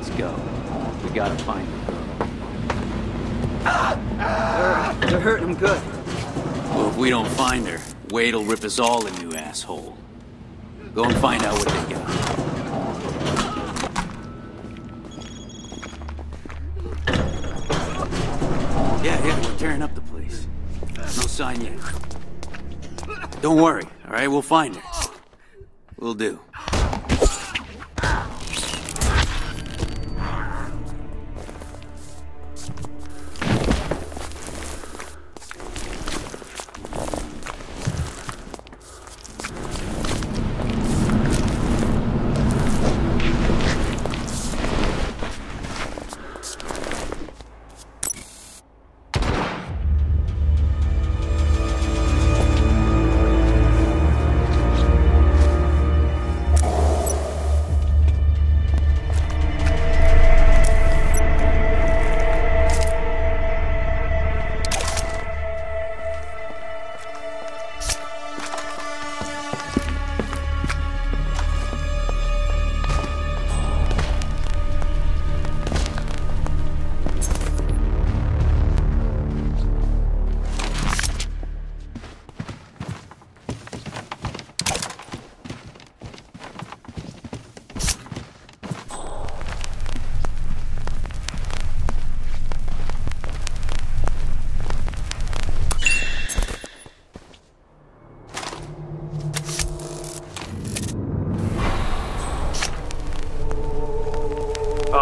let's go. We gotta find the girl. They're, they're hurting him good. Well, if we don't find her, Wade'll rip us all a new asshole. Go and find out what they got. Yeah, yeah, we're tearing up the place. No sign yet. Don't worry, all right? We'll find her. We'll do.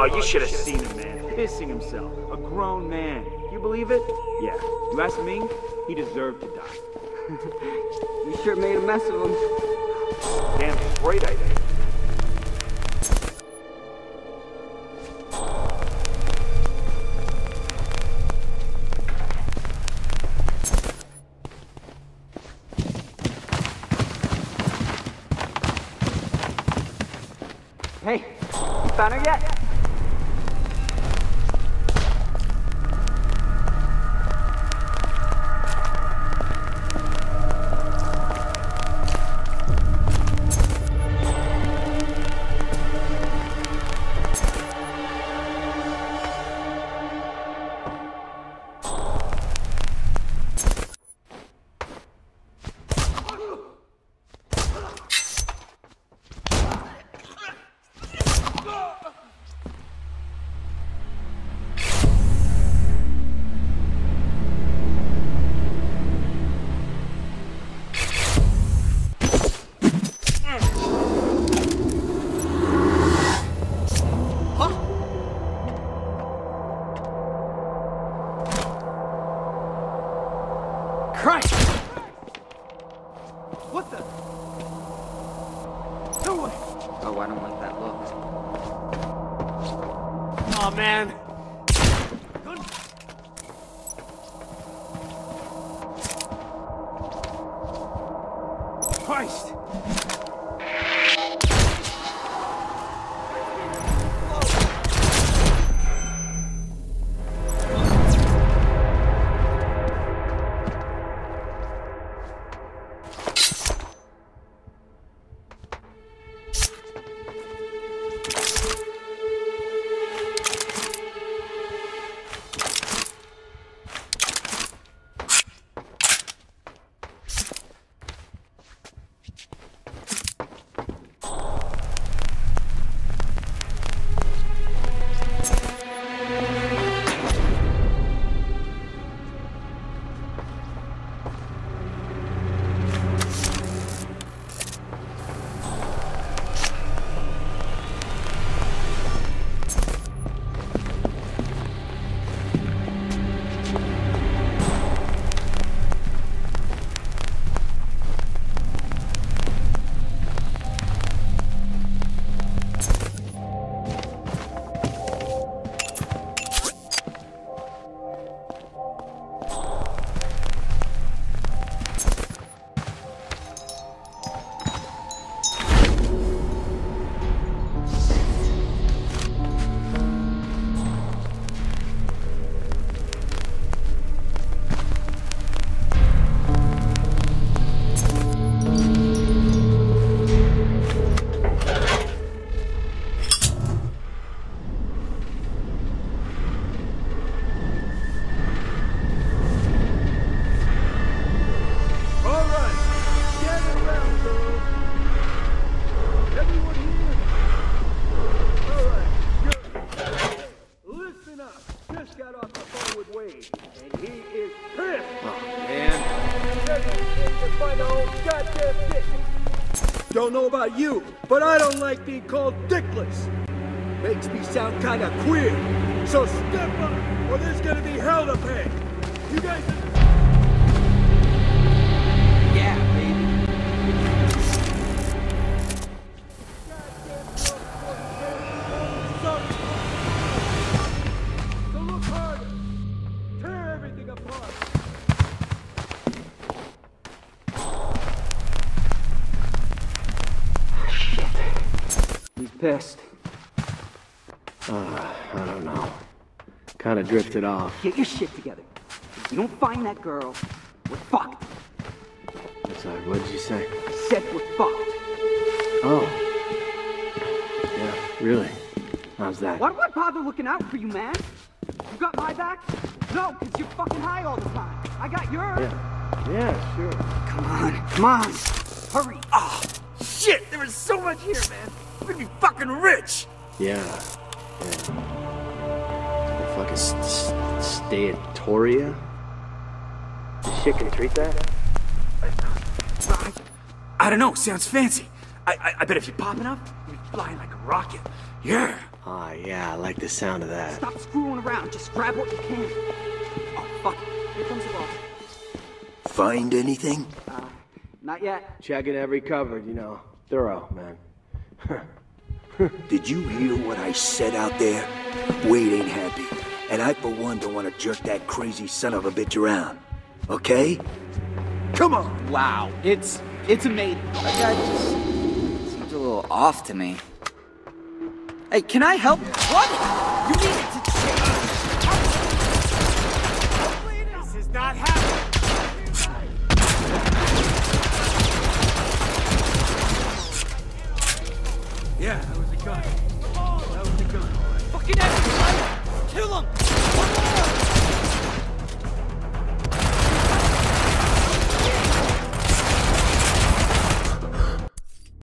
Oh, you should have seen him, man. Pissing himself. A grown man. You believe it? Yeah. You ask me, he deserved to die. We sure made a mess of him. Damn straight I did. Hey, you found her yet? What the? No way. Oh, I don't like that look. Oh, man. Christ! Listen up. Just got off the phone with Wade, and he is pissed. Oh, man. Goddamn dick. Don't know about you, but I don't like being called dickless. Makes me sound kinda queer. So step up, or there's gonna be hell to pay. You guys... Yeah, baby. He's pissed. Uh, I don't know. Kind of drifted off. Get your shit together. If you don't find that girl, we're fucked. Sorry, what did you say? I said we're fucked. Oh. Yeah, really? How's that? Why do I bother looking out for you, man? You got my back? No, because you're fucking high all the time. I got yours. Yeah. Yeah, sure. Come on, come on. Hurry. Oh, shit! There is so much here, man. We're gonna be fucking rich. Yeah. Yeah. The fucking st- st- Steatorrhea? This shit can treat that? I, I don't know. Sounds fancy. I, I, I bet if you pop enough, you'd be flying like a rocket. Yeah. Ah, yeah, I like the sound of that. Stop screwing around. Just grab what you can. Oh, fuck. Here comes the boss. Find anything? Not yet. Checking every cupboard, you know. Thorough, man. Did you hear what I said out there? Wade ain't happy. And I, for one, don't want to jerk that crazy son of a bitch around. Okay? Come on! Wow. It's it's amazing. That guy just seems a little off to me. Hey, can I help? What? You need to change. This is not happening. Yeah, that was a gun. That was a gun. Fucking everyone! Kill him!